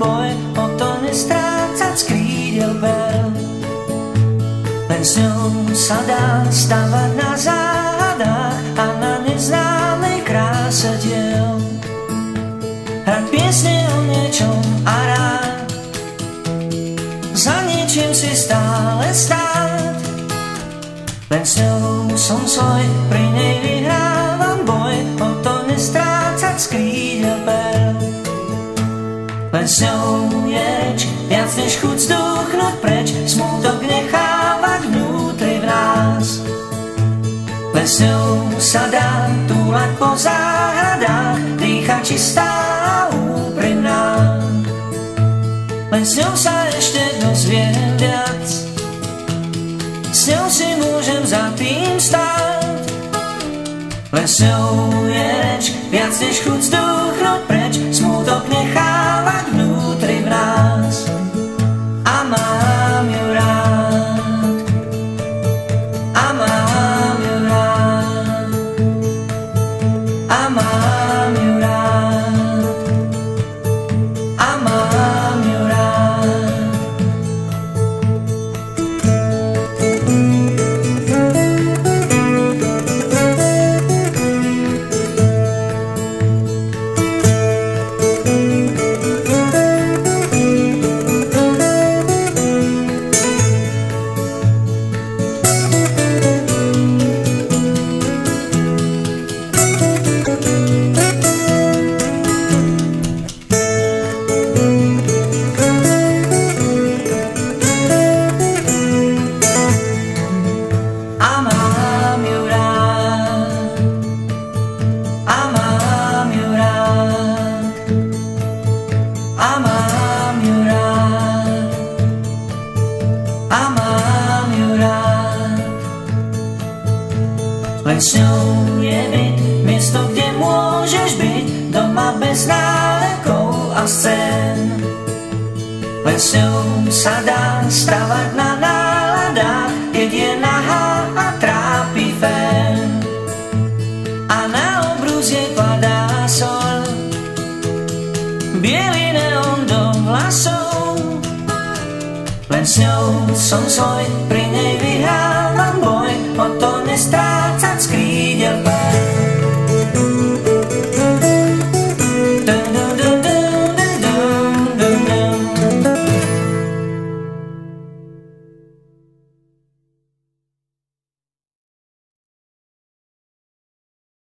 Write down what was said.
boj o to nestrácat skrýděl krídel bel. Len s ňou sa dá stávať na záhadách a na neznámej kráse diel. Hrať piesne o niečom a rád za niečím si stále stát. Len s ňou som svoj pri nej Len s ňou je reč, viac než chuť zdúchnuť preč, smutok nechávať vnútri v nás. Len s ňou sa dá túlať po záhradách, dýchať čistá a úprimná. Len s ňou sa ešte dozviem viac, s ňou si môžem za tým stáť. Len s ňou je reč, viac než chuť preč, smutok nechávať Len s ňou je byt, miesto, kde môžeš byť, doma bez nálekov a scén. Len s ňou sa dá stavať na náladách, keď je nahá a trápi fén. A na obrus jej padá sol, bielý neon do s ňou som svoj, pri nej on estrats ens criden per